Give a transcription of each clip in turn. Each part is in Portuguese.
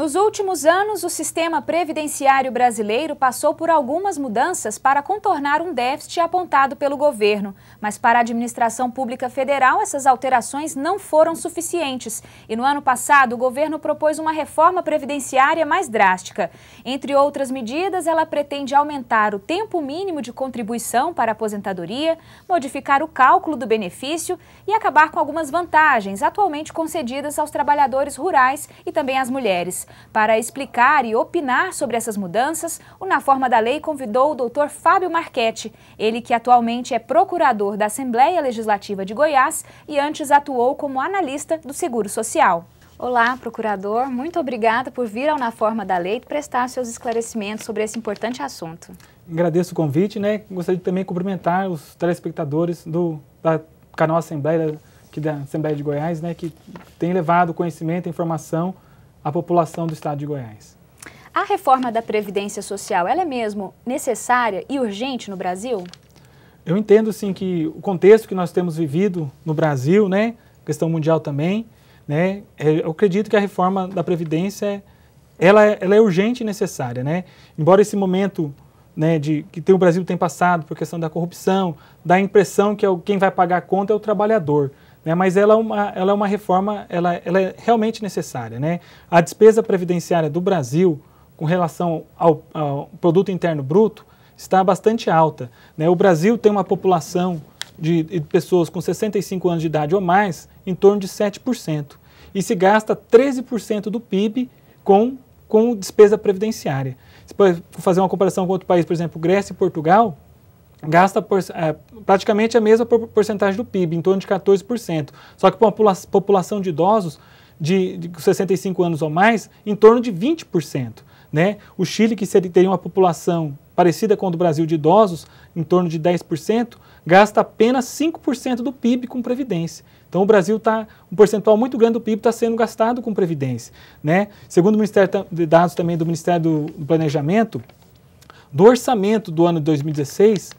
Nos últimos anos, o sistema previdenciário brasileiro passou por algumas mudanças para contornar um déficit apontado pelo governo. Mas para a administração pública federal, essas alterações não foram suficientes. E no ano passado, o governo propôs uma reforma previdenciária mais drástica. Entre outras medidas, ela pretende aumentar o tempo mínimo de contribuição para a aposentadoria, modificar o cálculo do benefício e acabar com algumas vantagens atualmente concedidas aos trabalhadores rurais e também às mulheres. Para explicar e opinar sobre essas mudanças, o Na Forma da Lei convidou o doutor Fábio Marchetti, ele que atualmente é procurador da Assembleia Legislativa de Goiás e antes atuou como analista do Seguro Social. Olá, procurador. Muito obrigada por vir ao Na Forma da Lei e prestar seus esclarecimentos sobre esse importante assunto. Agradeço o convite, né? Gostaria de também cumprimentar os telespectadores do da canal Assembleia, aqui da Assembleia de Goiás, né, que tem levado conhecimento e informação a população do estado de Goiás. A reforma da Previdência Social, ela é mesmo necessária e urgente no Brasil? Eu entendo, sim, que o contexto que nós temos vivido no Brasil, né, questão mundial também, né, é, eu acredito que a reforma da Previdência, ela, é, ela é urgente e necessária, né, embora esse momento né, de, que tem, o Brasil tem passado por questão da corrupção, dá a impressão que é o, quem vai pagar a conta é o trabalhador né, mas ela é, uma, ela é uma reforma, ela, ela é realmente necessária. Né? A despesa previdenciária do Brasil, com relação ao, ao produto interno bruto, está bastante alta. Né? O Brasil tem uma população de, de, pessoas com 65 anos de idade ou mais em torno de 7%. E se gasta 13% do PIB com, com despesa previdenciária. Se pode fazer uma comparação com outro país, por exemplo, Grécia e Portugal, gasta por, é, praticamente a mesma porcentagem do PIB, em torno de 14%. Só que para uma população de idosos de, de 65 anos ou mais, em torno de 20%. Né? O Chile, que seria, teria uma população parecida com a do Brasil de idosos, em torno de 10%, gasta apenas 5% do PIB com previdência. Então o Brasil está, um percentual muito grande do PIB está sendo gastado com previdência. Né? Segundo o Ministério de dados também do Ministério do, Planejamento, do orçamento do ano de 2016,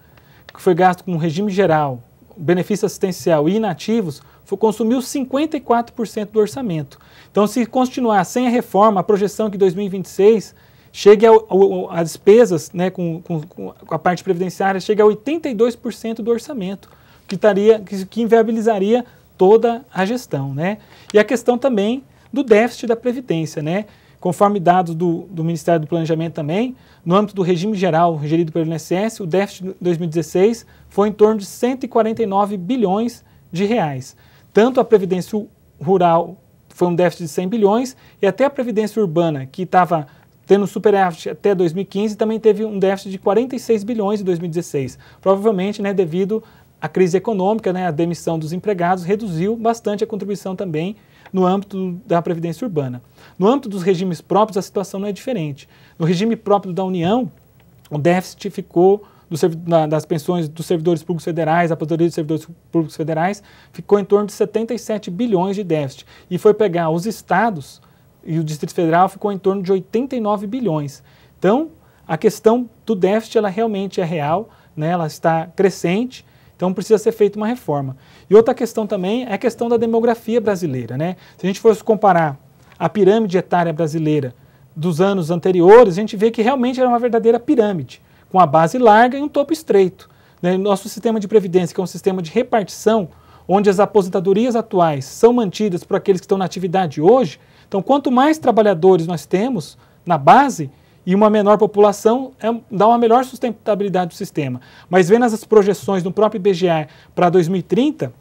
que foi gasto com regime geral, benefício assistencial e inativos, consumiu 54% do orçamento. Então, se continuar sem a reforma, a projeção é que 2026 chegue a despesas né, com, com, com, a parte previdenciária, chegue a 82% do orçamento, que, taria, que, que inviabilizaria toda a gestão. Né? E a questão também do déficit da Previdência. Né? Conforme dados do, do Ministério do Planejamento também, no âmbito do regime geral gerido pelo INSS, o déficit de 2016 foi em torno de 149 bilhões de reais. Tanto a Previdência Rural foi um déficit de 100 bilhões e até a Previdência Urbana, que estava tendo superávit até 2015, também teve um déficit de 46 bilhões em 2016. Provavelmente né, devido à crise econômica, né, a demissão dos empregados, reduziu bastante a contribuição também no âmbito da Previdência Urbana. No âmbito dos regimes próprios, a situação não é diferente. No regime próprio da União, o déficit ficou das pensões dos servidores públicos federais, a aposentadoria dos servidores públicos federais, ficou em torno de 77 bilhões de déficit. E foi pegar os estados e o Distrito Federal ficou em torno de 89 bilhões. Então, a questão do déficit ela realmente é real, né? ela está crescente então precisa ser feita uma reforma. E outra questão também é a questão da demografia brasileira. Né? Se a gente fosse comparar a pirâmide etária brasileira dos anos anteriores, a gente vê que realmente era uma verdadeira pirâmide, com a base larga e um topo estreito. Né? Nosso sistema de previdência, que é um sistema de repartição, onde as aposentadorias atuais são mantidas por aqueles que estão na atividade hoje, então quanto mais trabalhadores nós temos na base, e uma menor população é, dá uma melhor sustentabilidade do sistema. Mas vendo as projeções do próprio IBGE para 2030,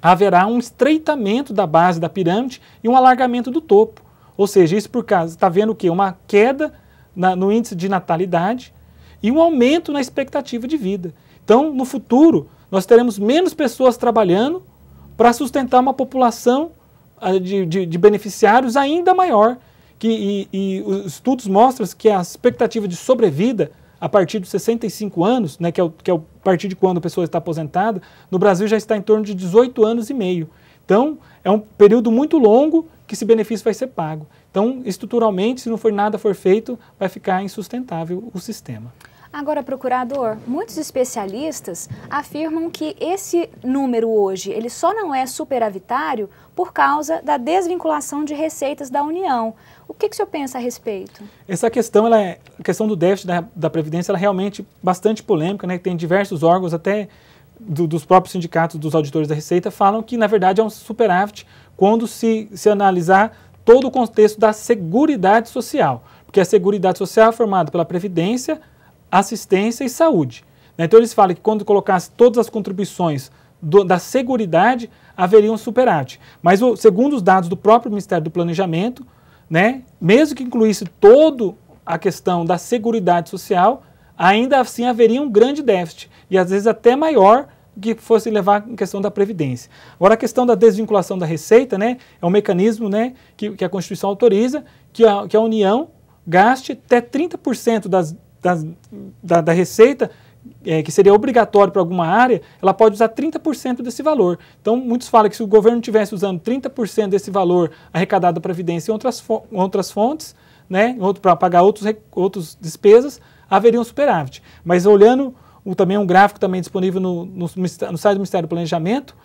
haverá um estreitamento da base da pirâmide e um alargamento do topo. Ou seja, isso por causa, está vendo o quê? Uma queda na, no índice de natalidade e um aumento na expectativa de vida. Então, no futuro, nós teremos menos pessoas trabalhando para sustentar uma população ah, de, de, de beneficiários ainda maior que, e, e os estudos mostram que a expectativa de sobrevida a partir dos 65 anos, né, que, é o, que é o partir de quando a pessoa está aposentada, no Brasil já está em torno de 18 anos e meio. Então, é um período muito longo que esse benefício vai ser pago. Então, estruturalmente, se não for nada for feito, vai ficar insustentável o sistema. Agora, procurador, muitos especialistas afirmam que esse número hoje ele só não é superavitário por causa da desvinculação de receitas da União. O que, que o senhor pensa a respeito? Essa questão, ela é, a questão do déficit da, da Previdência, ela é realmente bastante polêmica, né? Tem diversos órgãos, até do, dos próprios sindicatos dos auditores da Receita, falam que, na verdade, é um superávit quando se, se analisar todo o contexto da Seguridade Social. Porque a Seguridade Social é formada pela Previdência, assistência e saúde. Né? Então eles falam que quando colocasse todas as contribuições do, da Seguridade, haveria um superávit. Mas o, segundo os dados do próprio Ministério do Planejamento, né, mesmo que incluísse toda a questão da Seguridade Social, ainda assim haveria um grande déficit, e às vezes até maior que fosse levar em questão da Previdência. Agora, a questão da desvinculação da Receita, né, é um mecanismo né, que, que a Constituição autoriza que a, que a União gaste até 30% das da, da, da receita, é, que seria obrigatório para alguma área, ela pode usar 30% desse valor. Então, muitos falam que se o governo tivesse usando 30% desse valor arrecadado da Previdência em outras, outras fontes, né, para pagar outros, outros despesas, haveria um superávit. Mas olhando o, também um gráfico também disponível no, no, no site do Ministério do Planejamento,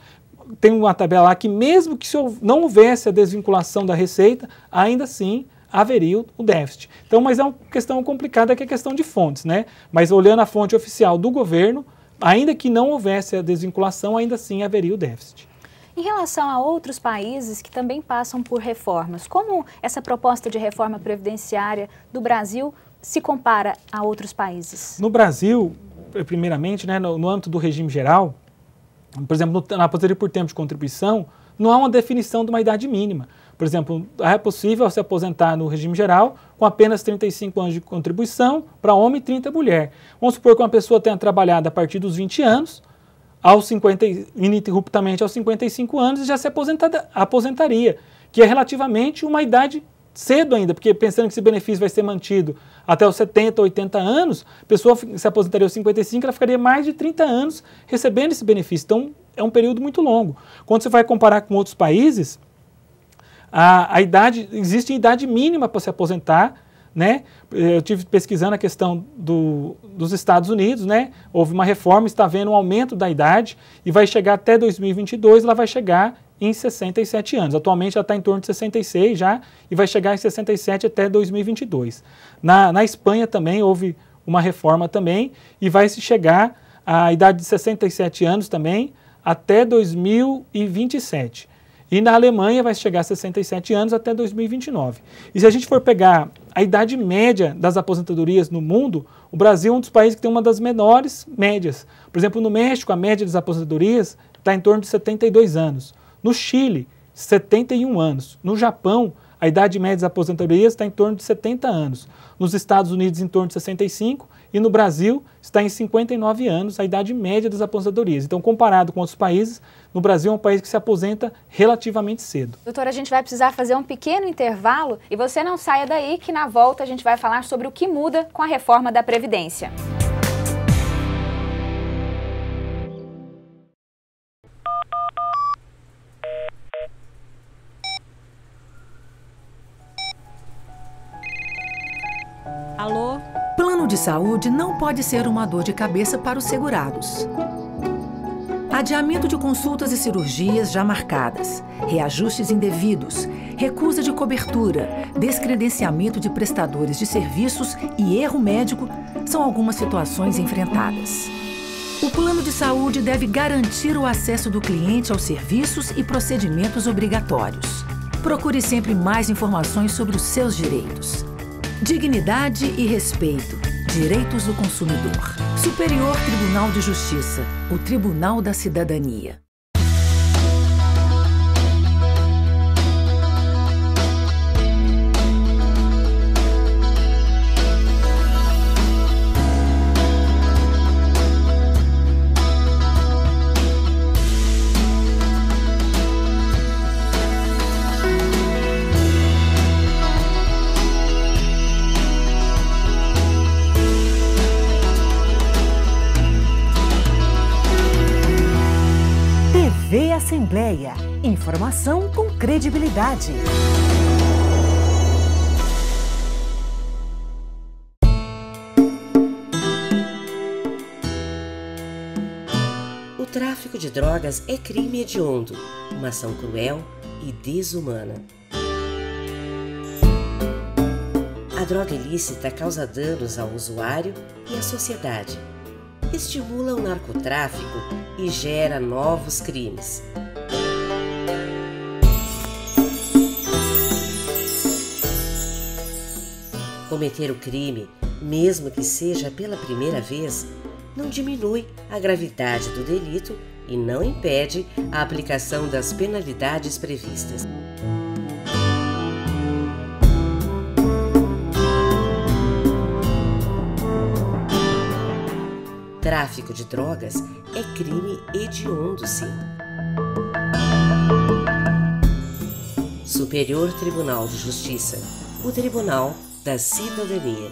tem uma tabela lá que mesmo que se não houvesse a desvinculação da receita, ainda assim haveria o déficit. Então, mas é uma questão complicada que é a questão de fontes, né? Mas olhando a fonte oficial do governo, ainda que não houvesse a desvinculação, ainda assim haveria o déficit. Em relação a outros países que também passam por reformas, como essa proposta de reforma previdenciária do Brasil se compara a outros países? No Brasil, primeiramente, né, no, no âmbito do regime geral, por exemplo, no, na aposentadoria por tempo de contribuição, não há uma definição de uma idade mínima. Por exemplo, é possível se aposentar no regime geral com apenas 35 anos de contribuição para homem e 30 mulher. Vamos supor que uma pessoa tenha trabalhado a partir dos 20 anos, aos 50, ininterruptamente aos 55 anos e já se aposentaria, que é relativamente uma idade cedo ainda, porque pensando que esse benefício vai ser mantido até os 70, 80 anos, a pessoa se aposentaria aos 55, ela ficaria mais de 30 anos recebendo esse benefício. Então, é um período muito longo. Quando você vai comparar com outros países, a, a idade, existe idade mínima para se aposentar, né? Eu tive pesquisando a questão do, dos Estados Unidos, né? Houve uma reforma, está vendo um aumento da idade e vai chegar até 2022, ela vai chegar em 67 anos. Atualmente ela está em torno de 66 já e vai chegar em 67 até 2022. Na, na Espanha também houve uma reforma também e vai se chegar à idade de 67 anos também até 2027. E na Alemanha vai chegar a 67 anos até 2029. E se a gente for pegar a idade média das aposentadorias no mundo, o Brasil é um dos países que tem uma das menores médias. Por exemplo, no México, a média das aposentadorias está em torno de 72 anos. No Chile, 71 anos. No Japão, a idade média das aposentadorias está em torno de 70 anos. Nos Estados Unidos, em torno de 65 e no Brasil está em 59 anos a idade média das aposentadorias. Então, comparado com outros países, no Brasil é um país que se aposenta relativamente cedo. Doutora, a gente vai precisar fazer um pequeno intervalo e você não saia daí que na volta a gente vai falar sobre o que muda com a reforma da Previdência. De saúde não pode ser uma dor de cabeça para os segurados. Adiamento de consultas e cirurgias já marcadas, reajustes indevidos, recusa de cobertura, descredenciamento de prestadores de serviços e erro médico são algumas situações enfrentadas. O plano de saúde deve garantir o acesso do cliente aos serviços e procedimentos obrigatórios. Procure sempre mais informações sobre os seus direitos. Dignidade e respeito. Direitos do consumidor. Superior Tribunal de Justiça. O Tribunal da Cidadania. Assembleia. Informação com credibilidade. O tráfico de drogas é crime hediondo, uma ação cruel e desumana. A droga ilícita causa danos ao usuário e à sociedade estimula o narcotráfico e gera novos crimes. Cometer o crime, mesmo que seja pela primeira vez, não diminui a gravidade do delito e não impede a aplicação das penalidades previstas. Tráfico de drogas é crime hediondo, sim. Superior Tribunal de Justiça, o Tribunal da Cidadania.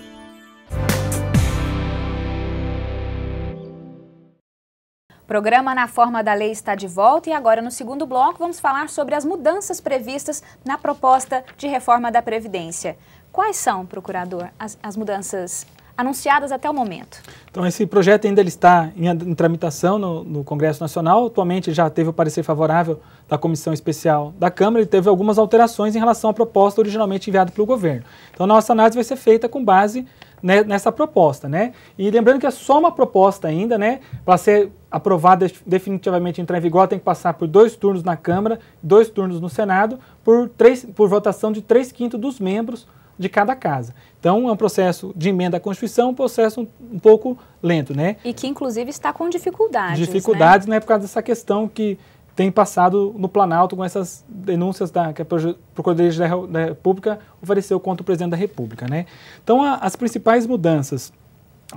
programa Na Forma da Lei está de volta e agora no segundo bloco vamos falar sobre as mudanças previstas na proposta de reforma da Previdência. Quais são, procurador, as, as mudanças anunciadas até o momento? Então, esse projeto ainda está em, em tramitação no, no, Congresso Nacional. Atualmente já teve o parecer favorável da Comissão Especial da Câmara e teve algumas alterações em relação à proposta originalmente enviada pelo governo. Então, nossa análise vai ser feita com base né, nessa proposta, né? E lembrando que é só uma proposta ainda, né? Para ser aprovada definitivamente entrar em vigor, tem que passar por dois turnos na Câmara, dois turnos no Senado, por, três, por votação de três quintos dos membros de cada casa. Então, é um processo de emenda à Constituição, um processo um, um pouco lento, né? E que, inclusive, está com dificuldades, Dificuldades, né? né? Por causa dessa questão que tem passado no Planalto com essas denúncias da, que a Procuradoria da República ofereceu contra o presidente da República, né? Então, a, as principais mudanças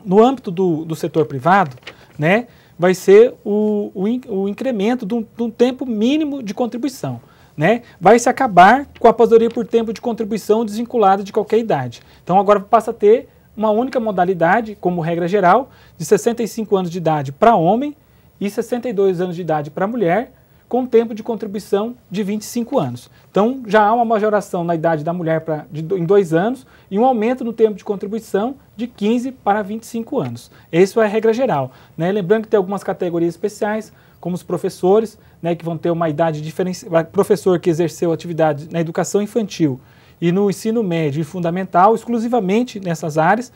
no âmbito do, do setor privado, né? Vai ser o, o, o incremento de um, de um tempo mínimo de contribuição né, vai se acabar com a aposentadoria por tempo de contribuição desvinculada de qualquer idade. Então agora passa a ter uma única modalidade, como regra geral, de 65 anos de idade para homem e 62 anos de idade para mulher, com tempo de contribuição de 25 anos. Então já há uma majoração na idade da mulher pra, de, em dois anos e um aumento no tempo de contribuição de 15 para 25 anos. Essa é a regra geral. Né? Lembrando que tem algumas categorias especiais, como os professores, né, que vão ter uma idade diferenciada, professor que exerceu atividade na educação infantil e no ensino médio e fundamental, exclusivamente nessas áreas,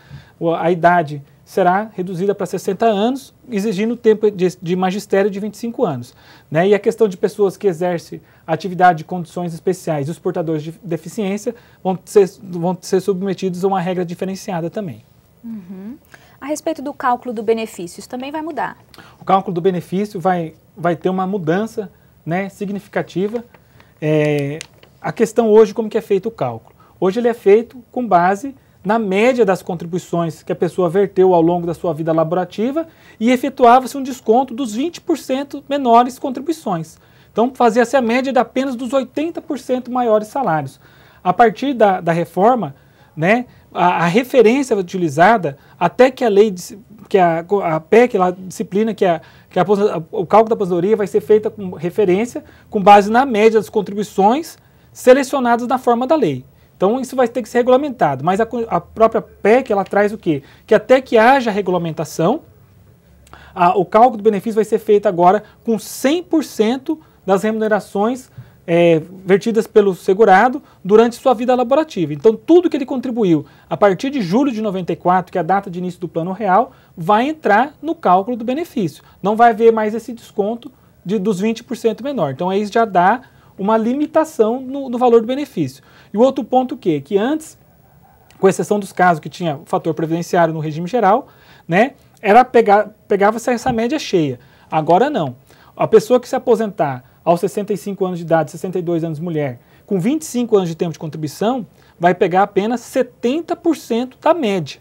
a idade será reduzida para 60 anos, exigindo tempo de, magistério de 25 anos. Né? E a questão de pessoas que exercem atividade de condições especiais e os portadores de deficiência vão ser, vão ser submetidos a uma regra diferenciada também. Uhum. A respeito do cálculo do benefício, isso também vai mudar? O cálculo do benefício vai, vai ter uma mudança né, significativa. É, a questão hoje, como que é feito o cálculo? Hoje ele é feito com base na média das contribuições que a pessoa verteu ao longo da sua vida laborativa e efetuava-se um desconto dos 20% menores contribuições. Então, fazia-se a média de apenas dos 80% maiores salários. A partir da, da reforma, né, a, a, referência utilizada até que a lei, que a, a PEC, ela disciplina que, a, que a, o cálculo da aposentadoria vai ser feita com referência com base na média das contribuições selecionadas na forma da lei. Então isso vai ter que ser regulamentado, mas a, a própria PEC ela traz o quê? Que até que haja regulamentação, a, o cálculo do benefício vai ser feito agora com 100% das remunerações é, vertidas pelo segurado durante sua vida laborativa. Então, tudo que ele contribuiu a partir de julho de 94, que é a data de início do plano real, vai entrar no cálculo do benefício. Não vai haver mais esse desconto de, dos 20% menor. Então, aí já dá uma limitação no, no valor do benefício. E o outro ponto o quê? Que antes, com exceção dos casos que tinha o fator previdenciário no regime geral, né, era pegar, pegava-se essa média cheia. Agora não. A pessoa que se aposentar aos 65 anos de idade, 62 anos mulher, com 25 anos de tempo de contribuição, vai pegar apenas 70% da média.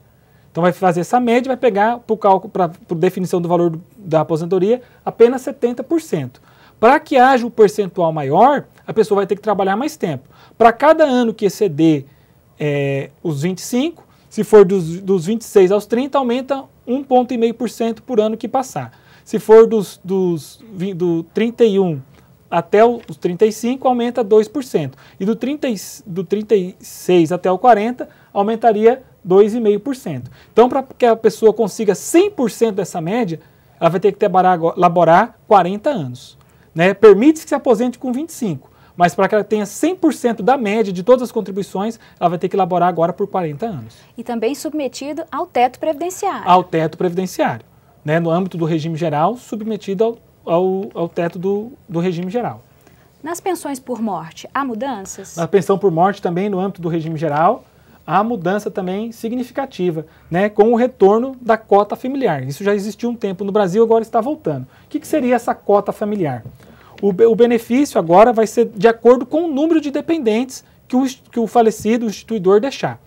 Então vai fazer essa média, vai pegar para o cálculo, para definição do valor da aposentadoria, apenas 70%. Para que haja um percentual maior, a pessoa vai ter que trabalhar mais tempo. Para cada ano que exceder é, os 25, se for dos, dos 26 aos 30, aumenta 1,5% por ano que passar. Se for dos, dos do 31 até os 35 aumenta 2%. E do, 30, do 36 até o 40 aumentaria 2,5%. Então, para que a pessoa consiga 100% dessa média, ela vai ter que elaborar 40 anos. Né? Permite-se que se aposente com 25, mas para que ela tenha 100% da média de todas as contribuições, ela vai ter que elaborar agora por 40 anos. E também submetido ao teto previdenciário. Ao teto previdenciário. Né? No âmbito do regime geral, submetido ao, ao, ao teto do, do regime geral. Nas pensões por morte, há mudanças? Na pensão por morte também, no âmbito do regime geral, há mudança também significativa, né, com o retorno da cota familiar. Isso já existiu um tempo no Brasil, agora está voltando. O que, que seria essa cota familiar? O, o, benefício agora vai ser de acordo com o número de dependentes que o, que o falecido, o instituidor, deixar.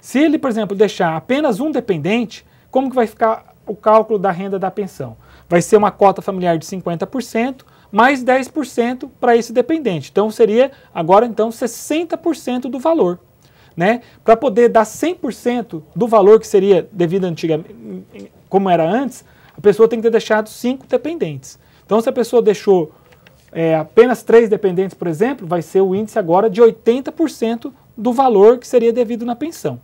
Se ele, por exemplo, deixar apenas um dependente, como que vai ficar o cálculo da renda da pensão? Vai ser uma cota familiar de 50%, mais 10% para esse dependente. Então seria agora então 60% do valor né? Para poder dar 100% do valor que seria devido antigamente, como era antes, a pessoa tem que ter deixado cinco dependentes. Então, se a pessoa deixou é, apenas três dependentes, por exemplo, vai ser o índice agora de 80% do valor que seria devido na pensão.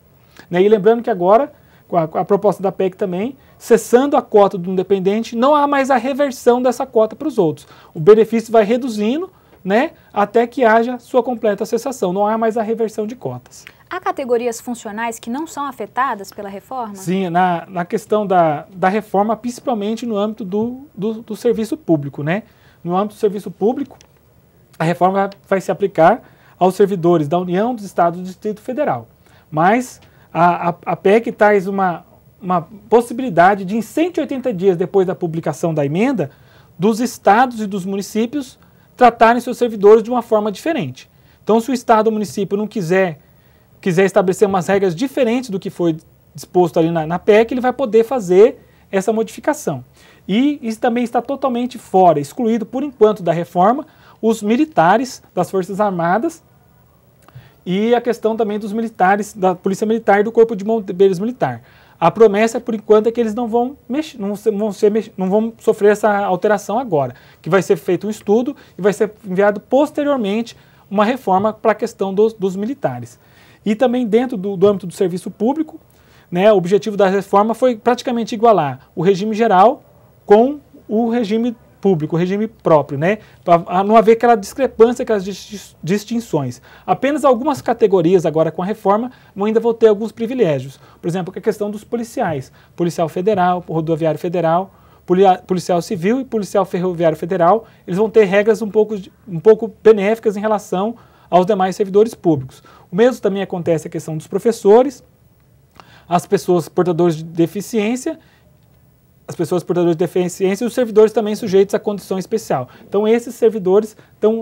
Né? E lembrando que agora, com a, a, proposta da PEC também, cessando a cota de um dependente, não há mais a reversão dessa cota para os outros. O benefício vai reduzindo né, até que haja sua completa cessação. Não há mais a reversão de cotas. Há categorias funcionais que não são afetadas pela reforma? Sim, na, na questão da, da reforma, principalmente no âmbito do, do, do serviço público. Né? No âmbito do serviço público, a reforma vai se aplicar aos servidores da União, dos Estados e do Distrito Federal. Mas a, a, a PEC traz uma, uma possibilidade de, em 180 dias depois da publicação da emenda, dos estados e dos municípios tratarem seus servidores de uma forma diferente. Então, se o estado ou município não quiser quiser estabelecer umas regras diferentes do que foi disposto ali na, na PEC, ele vai poder fazer essa modificação. E isso também está totalmente fora, excluído por enquanto da reforma, os militares das Forças Armadas e a questão também dos militares, da Polícia Militar e do Corpo de Bombeiros Militar. A promessa, por enquanto, é que eles não vão, mexer, não, vão ser, não vão sofrer essa alteração agora, que vai ser feito um estudo e vai ser enviado posteriormente uma reforma para a questão dos, dos militares. E também dentro do, do âmbito do serviço público, né, o objetivo da reforma foi praticamente igualar o regime geral com o regime público, regime próprio, né, para não haver aquela discrepância, aquelas distinções. Apenas algumas categorias agora com a reforma vão ainda vão ter alguns privilégios. Por exemplo, a questão dos policiais, policial federal, rodoviário federal, policial civil e policial ferroviário federal, eles vão ter regras um pouco, um pouco benéficas em relação aos demais servidores públicos. O mesmo também acontece a questão dos professores, as pessoas portadoras de deficiência, as pessoas portadoras de deficiência e os servidores também sujeitos a condição especial. Então, esses servidores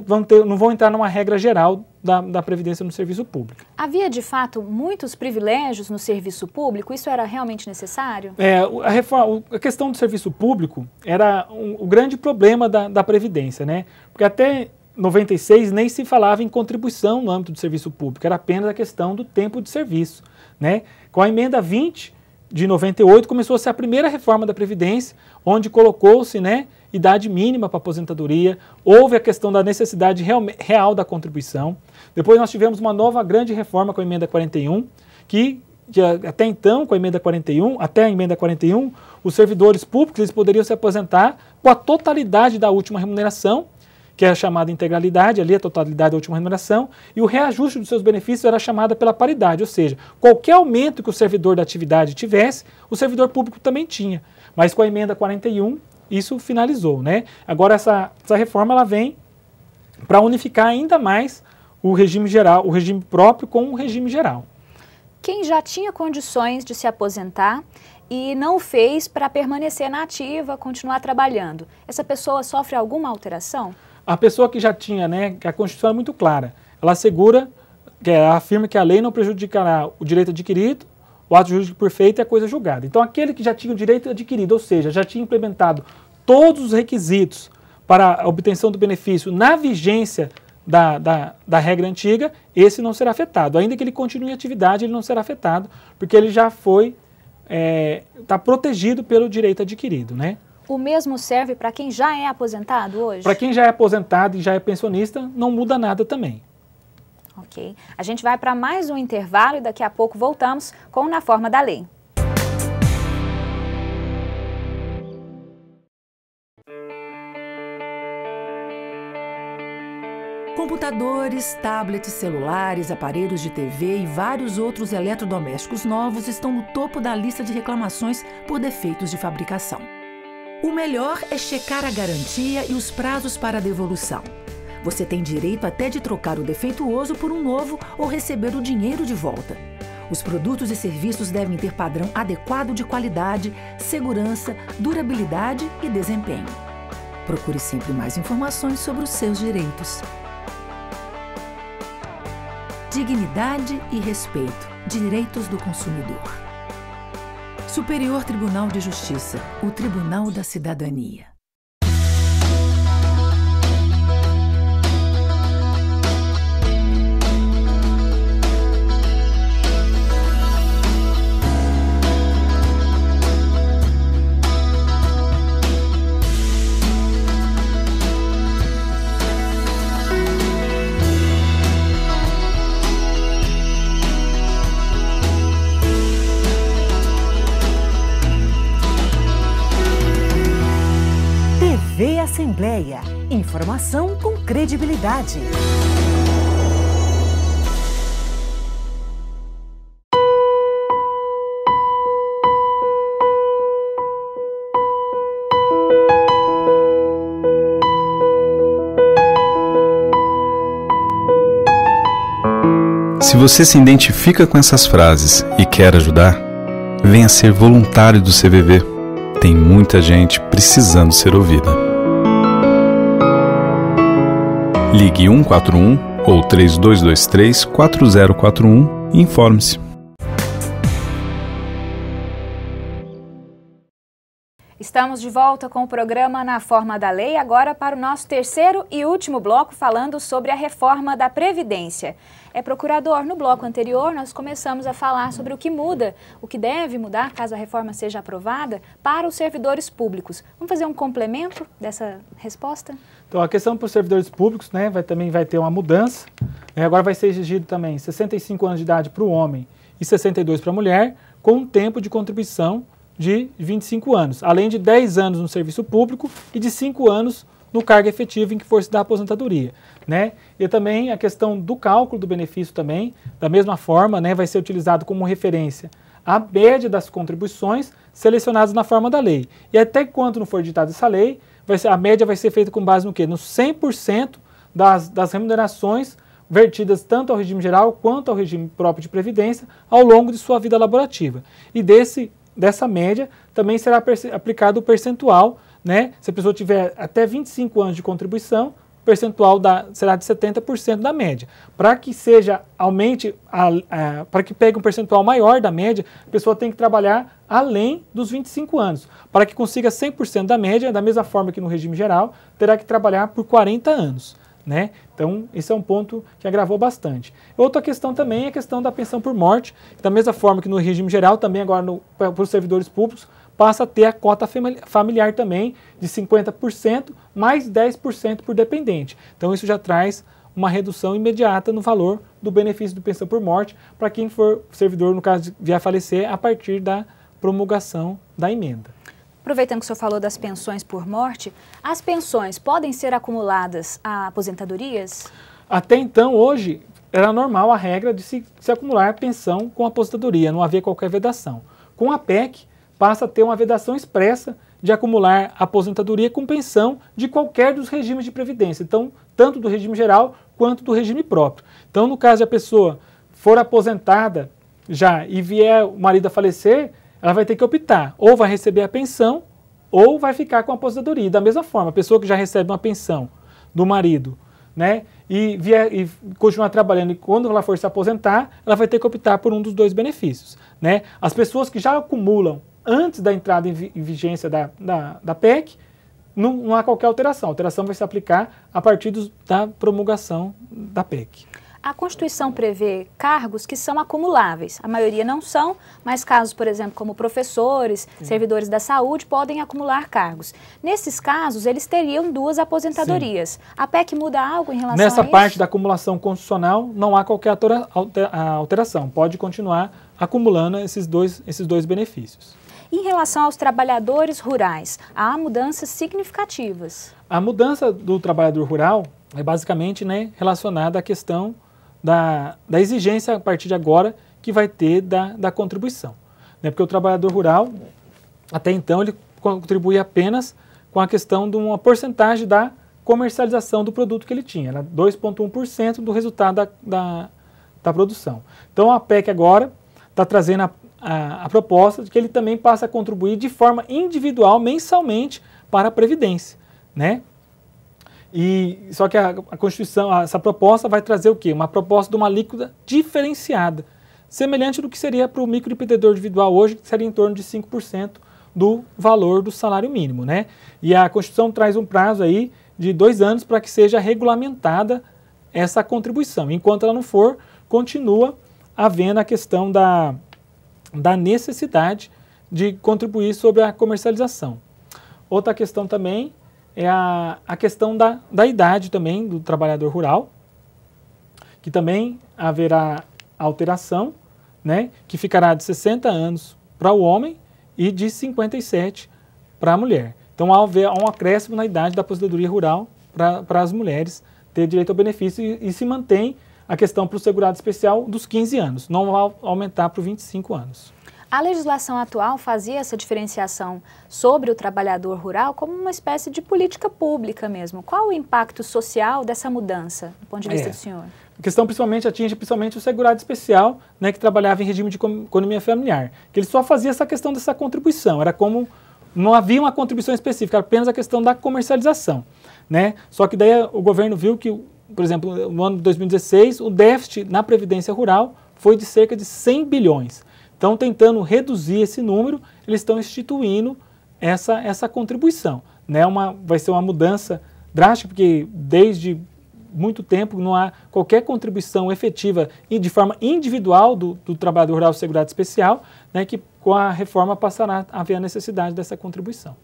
vão ter, não vão entrar numa regra geral da, da Previdência no serviço público. Havia, de fato, muitos privilégios no serviço público? Isso era realmente necessário? É, a, reforma, a questão do serviço público era um, o grande problema da, da Previdência, né? Porque até 96 nem se falava em contribuição no âmbito do serviço público, era apenas a questão do tempo de serviço. Né? Com a emenda 20 de 98 começou-se a primeira reforma da Previdência, onde colocou-se né, idade mínima para aposentadoria, houve a questão da necessidade real, real da contribuição. Depois nós tivemos uma nova grande reforma com a emenda 41, que, que até então, com a emenda 41, até a emenda 41, os servidores públicos eles poderiam se aposentar com a totalidade da última remuneração, que é a chamada integralidade, ali a totalidade da última remuneração, e o reajuste dos seus benefícios era chamada pela paridade, ou seja, qualquer aumento que o servidor da atividade tivesse, o servidor público também tinha. Mas com a emenda 41, isso finalizou. Né? Agora essa, essa reforma ela vem para unificar ainda mais o regime geral, o regime próprio com o regime geral. Quem já tinha condições de se aposentar e não fez para permanecer na ativa, continuar trabalhando, essa pessoa sofre alguma alteração? A pessoa que já tinha, né, que a Constituição é muito clara, ela assegura, que ela afirma que a lei não prejudicará o direito adquirido, o ato jurídico perfeito e a coisa julgada. Então, aquele que já tinha o direito adquirido, ou seja, já tinha implementado todos os requisitos para a obtenção do benefício na vigência da, da, da, regra antiga, esse não será afetado. Ainda que ele continue em atividade, ele não será afetado, porque ele já foi, está é, tá protegido pelo direito adquirido, né? O mesmo serve para quem já é aposentado hoje? Para quem já é aposentado e já é pensionista, não muda nada também. Ok. A gente vai para mais um intervalo e daqui a pouco voltamos com Na Forma da Lei. Computadores, tablets, celulares, aparelhos de TV e vários outros eletrodomésticos novos estão no topo da lista de reclamações por defeitos de fabricação. O melhor é checar a garantia e os prazos para devolução. Você tem direito até de trocar o defeituoso por um novo ou receber o dinheiro de volta. Os produtos e serviços devem ter padrão adequado de qualidade, segurança, durabilidade e desempenho. Procure sempre mais informações sobre os seus direitos. Dignidade e respeito. Direitos do consumidor. Superior Tribunal de Justiça. O Tribunal da Cidadania. Assembleia. Informação com credibilidade. Se você se identifica com essas frases e quer ajudar, venha ser voluntário do CVV. Tem muita gente precisando ser ouvida. Ligue 141 ou 3223 4041 e informe-se. Estamos de volta com o programa Na Forma da Lei, agora para o nosso terceiro e último bloco, falando sobre a reforma da Previdência. É procurador, no bloco anterior nós começamos a falar sobre o que muda, o que deve mudar caso a reforma seja aprovada para os servidores públicos. Vamos fazer um complemento dessa resposta? Então, a questão para os servidores públicos né, vai, também vai ter uma mudança. Né, agora vai ser exigido também 65 anos de idade para o homem e 62 para a mulher, com um tempo de contribuição de 25 anos, além de 10 anos no serviço público e de 5 anos no cargo efetivo em que for se dar aposentadoria. Né? E também a questão do cálculo do benefício também, da mesma forma, né, vai ser utilizado como referência a média das contribuições selecionadas na forma da lei. E até quando não for ditada essa lei, ser, a média vai ser feita com base no quê? No 100% das, das remunerações vertidas tanto ao regime geral quanto ao regime próprio de previdência ao longo de sua vida laborativa. E desse, dessa média também será aplicado o percentual, né? Se a pessoa tiver até 25 anos de contribuição, percentual da, será de 70% da média. Para que seja aumente, para que pegue um percentual maior da média, a pessoa tem que trabalhar além dos 25 anos. Para que consiga 100% da média, da mesma forma que no regime geral, terá que trabalhar por 40 anos. Né? Então, esse é um ponto que agravou bastante. Outra questão também é a questão da pensão por morte, da mesma forma que no regime geral, também agora para os servidores públicos, passa a ter a cota familiar também de 50%, mais 10% por dependente. Então isso já traz uma redução imediata no valor do benefício do pensão por morte para quem for servidor, no caso de vier falecer, a partir da promulgação da emenda. Aproveitando que o senhor falou das pensões por morte, as pensões podem ser acumuladas a aposentadorias? Até então, hoje, era normal a regra de se, se acumular pensão com aposentadoria, não havia qualquer vedação. Com a PEC, passa a ter uma vedação expressa de acumular aposentadoria com pensão de qualquer dos regimes de previdência, então tanto do regime geral quanto do regime próprio. Então, no caso de a pessoa for aposentada já e vier o marido a falecer, ela vai ter que optar, ou vai receber a pensão ou vai ficar com a aposentadoria. Da mesma forma, a pessoa que já recebe uma pensão do marido, né, e, vier, e continuar trabalhando e quando ela for se aposentar, ela vai ter que optar por um dos dois benefícios, né? As pessoas que já acumulam antes da entrada em vigência da, da, da PEC, não, não, há qualquer alteração. A alteração vai se aplicar a partir da promulgação da PEC. A Constituição prevê cargos que são acumuláveis. A maioria não são, mas casos, por exemplo, como professores, Sim. servidores da saúde, podem acumular cargos. Nesses casos, eles teriam duas aposentadorias. Sim. A PEC muda algo em relação Nessa a isso? Nessa parte da acumulação constitucional, não há qualquer alteração. Pode continuar acumulando esses dois, esses dois benefícios. Em relação aos trabalhadores rurais, há mudanças significativas. A mudança do trabalhador rural é basicamente né, relacionada à questão da, da exigência a partir de agora que vai ter da, da contribuição. Né? Porque o trabalhador rural, até então, ele contribui apenas com a questão de uma porcentagem da comercialização do produto que ele tinha, era 2,1% do resultado da, da, da, produção. Então a PEC agora está trazendo a, a, a, proposta de que ele também passe a contribuir de forma individual, mensalmente, para a Previdência. Né? E, só que a, a Constituição, essa proposta vai trazer o quê? Uma proposta de uma alíquota diferenciada, semelhante do que seria para o microempreendedor individual hoje, que seria em torno de 5% do valor do salário mínimo. Né? E a Constituição traz um prazo aí de dois anos para que seja regulamentada essa contribuição. Enquanto ela não for, continua havendo a questão da, da necessidade de contribuir sobre a comercialização. Outra questão também é a, a questão da, da idade também do trabalhador rural, que também haverá alteração, né, que ficará de 60 anos para o homem e de 57 para a mulher. Então há um acréscimo na idade da aposentadoria rural para as mulheres ter direito ao benefício e, e se mantém a questão para o segurado especial dos 15 anos, não vai aumentar para os 25 anos. A legislação atual fazia essa diferenciação sobre o trabalhador rural como uma espécie de política pública mesmo. Qual o impacto social dessa mudança, do ponto de vista é. do senhor? A questão principalmente atinge principalmente o segurado especial, né, que trabalhava em regime de economia familiar, que ele só fazia essa questão dessa contribuição, era como não havia uma contribuição específica, apenas a questão da comercialização. Né? Só que daí o governo viu que, por exemplo, no ano de 2016, o déficit na Previdência Rural foi de cerca de 100 bilhões. Então, tentando reduzir esse número, eles estão instituindo essa, essa contribuição. Né? Uma, vai ser uma mudança drástica, porque desde muito tempo não há qualquer contribuição efetiva e de forma individual do, do trabalhador rural segurado especial, né, que com a reforma passará a haver a necessidade dessa contribuição.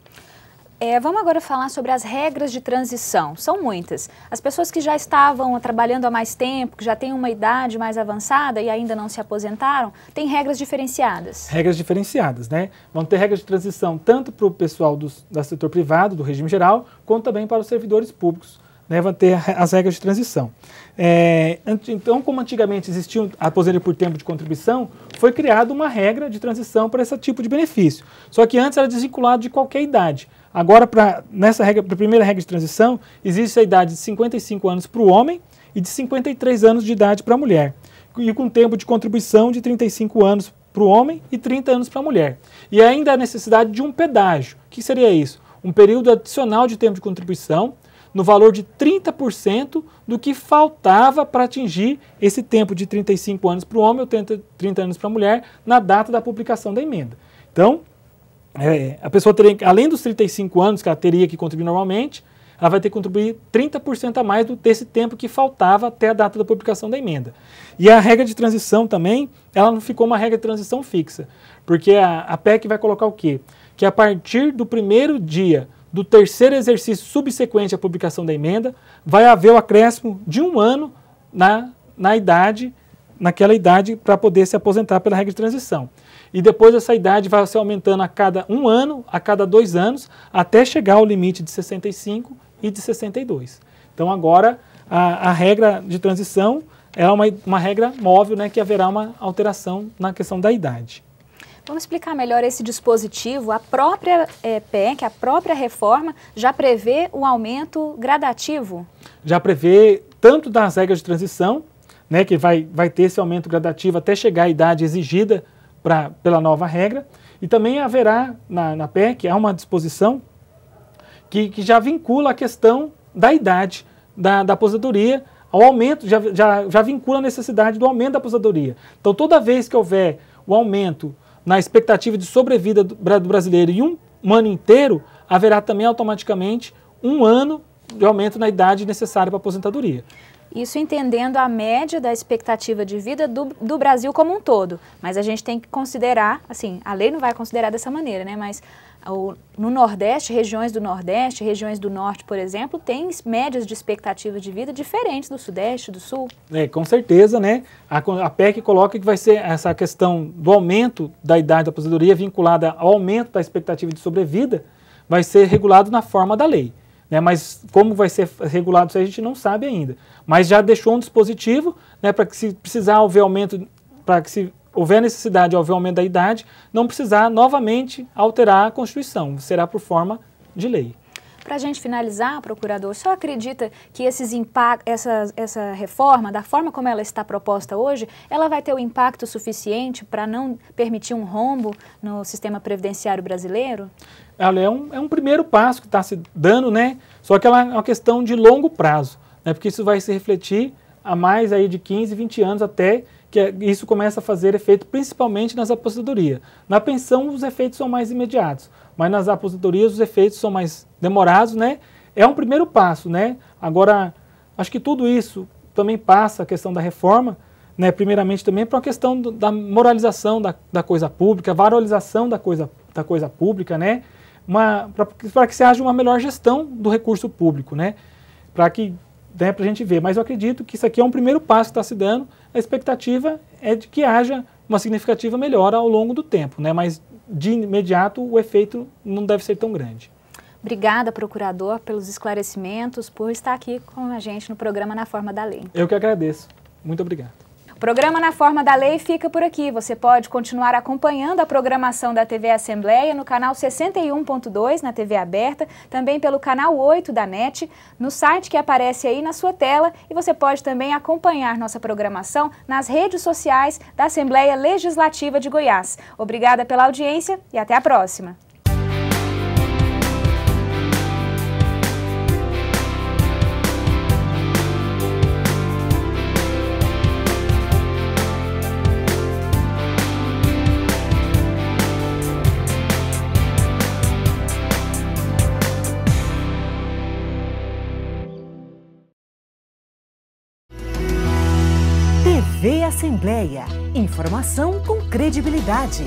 É, vamos agora falar sobre as regras de transição. São muitas. As pessoas que já estavam trabalhando há mais tempo, que já têm uma idade mais avançada e ainda não se aposentaram, têm regras diferenciadas. Regras diferenciadas, né? Vão ter regras de transição tanto para o pessoal do, do setor privado, do regime geral, quanto também para os servidores públicos né, vai ter as regras de transição. É, então, como antigamente existia a aposentadoria por tempo de contribuição, foi criada uma regra de transição para esse tipo de benefício. Só que antes era desvinculado de qualquer idade. Agora, pra, nessa regra, para a primeira regra de transição, existe a idade de 55 anos para o homem e de 53 anos de idade para a mulher. E com tempo de contribuição de 35 anos para o homem e 30 anos para a mulher. E ainda a necessidade de um pedágio. O que seria isso? Um período adicional de tempo de contribuição no valor de 30% do que faltava para atingir esse tempo de 35 anos para o homem ou 30, 30 anos para a mulher na data da publicação da emenda. Então, é, a pessoa teria, além dos 35 anos que ela teria que contribuir normalmente, ela vai ter que contribuir 30% a mais do, desse tempo que faltava até a data da publicação da emenda. E a regra de transição também, ela não ficou uma regra de transição fixa, porque a, a PEC vai colocar o quê? Que a partir do primeiro dia do terceiro exercício subsequente à publicação da emenda, vai haver o acréscimo de um ano na, na idade, naquela idade, para poder se aposentar pela regra de transição. E depois essa idade vai se aumentando a cada um ano, a cada dois anos, até chegar ao limite de 65 e de 62. Então agora a, a regra de transição é uma, uma regra móvel, né, que haverá uma alteração na questão da idade. Vamos explicar melhor esse dispositivo. A própria é, PEC, a própria reforma, já prevê o aumento gradativo? Já prevê tanto das regras de transição, né, que vai, vai ter esse aumento gradativo até chegar à idade exigida pra, pela nova regra, e também haverá na, na PEC há uma disposição que, que já vincula a questão da idade da, da aposentadoria ao aumento, já, já, já vincula a necessidade do aumento da aposentadoria. Então, toda vez que houver o aumento na expectativa de sobrevida do, do brasileiro em um, um ano inteiro, haverá também automaticamente um ano de aumento na idade necessária para a aposentadoria. Isso entendendo a média da expectativa de vida do, do, Brasil como um todo. Mas a gente tem que considerar, assim, a lei não vai considerar dessa maneira, né? Mas no Nordeste, regiões do Nordeste, regiões do Norte, por exemplo, têm médias de expectativa de vida diferentes do Sudeste, do Sul. É, com certeza, né? A, a PEC coloca que vai ser essa questão do aumento da idade da aposentadoria vinculada ao aumento da expectativa de sobrevida, vai ser regulado na forma da lei. Né? Mas como vai ser regulado isso a gente não sabe ainda. Mas já deixou um dispositivo né, para que se precisar haver aumento, para que se houver necessidade de haver aumento da idade, não precisar novamente alterar a Constituição, será por forma de lei. Para a gente finalizar, procurador, senhor acredita que esses essa, essa reforma, da forma como ela está proposta hoje, ela vai ter o impacto suficiente para não permitir um rombo no sistema previdenciário brasileiro? Ela é um, é um primeiro passo que está se dando, né? Só que ela é uma questão de longo prazo, né? Porque isso vai se refletir a mais aí de 15, 20 anos até que é, isso começa a fazer efeito principalmente nas aposentadorias. Na pensão, os efeitos são mais imediatos, mas nas aposentadorias os efeitos são mais demorados, né? É um primeiro passo, né? Agora, acho que tudo isso também passa a questão da reforma, né? Primeiramente também para a questão do, da moralização da, da coisa pública, valorização da coisa, da coisa pública, né? Para que se haja uma melhor gestão do recurso público, né? Para que né, para a gente ver. Mas eu acredito que isso aqui é um primeiro passo que está se dando. A expectativa é de que haja uma significativa melhora ao longo do tempo, né? mas de imediato o efeito não deve ser tão grande. Obrigada, procurador, pelos esclarecimentos, por estar aqui com a gente no programa Na Forma da Lei. Eu que agradeço. Muito obrigado. Programa Na Forma da Lei fica por aqui. Você pode continuar acompanhando a programação da TV Assembleia no canal 61.2 na TV aberta, também pelo canal 8 da NET, no site que aparece aí na sua tela e você pode também acompanhar nossa programação nas redes sociais da Assembleia Legislativa de Goiás. Obrigada pela audiência e até a próxima. Assembleia. Informação com credibilidade.